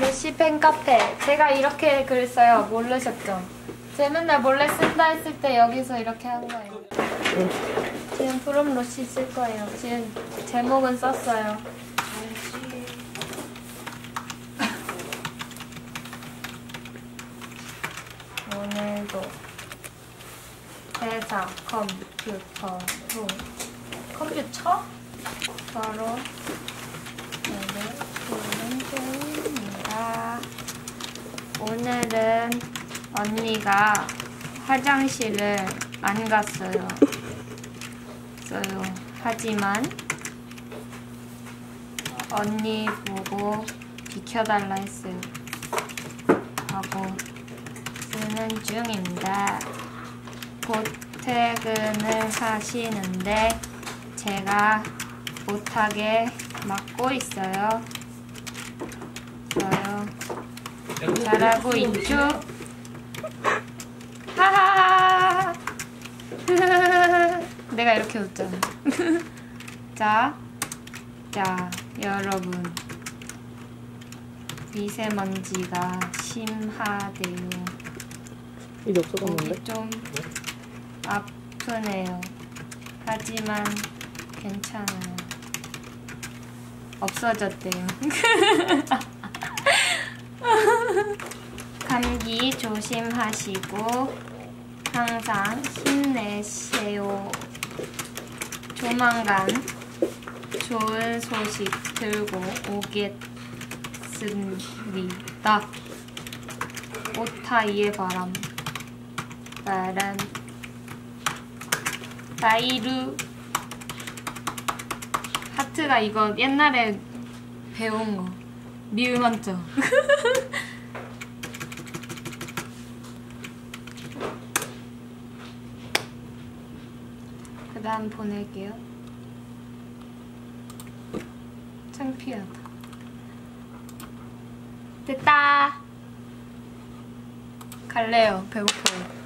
루시 팬카페. 제가 이렇게 글 써요. 모르셨죠? 제가 맨날 몰래 쓴다 했을 때 여기서 이렇게 한 거예요. 지금 프롬 루시 쓸 거예요. 지금 제목은 썼어요. 오늘도 회사 컴퓨터로 컴퓨터? 바로 오늘 보는 중 오늘은 언니가 화장실을 안 갔어요. 어요 하지만 언니 보고 비켜달라 했어요. 하고 쓰는 중입니다. 곧 퇴근을 하시는데 제가 못하게 막고 있어요. 저요. 잘하고 있죠? 하하하. 내가 이렇게 웃잖아. 자, 자, 여러분. 미세먼지가 심하대요. 이제 없어졌는데? 좀 아프네요. 하지만 괜찮아요. 없어졌대요. 감기 조심하시고 항상 힘내세요. 조만간 좋은 소식 들고 오겠습니다. 오타이의 바람. 바람. 다이루. 하트가 이거 옛날에 배운 거. 미음 한자. 그 다음 보낼게요. 창피하다. 됐다. 갈래요. 배고파요.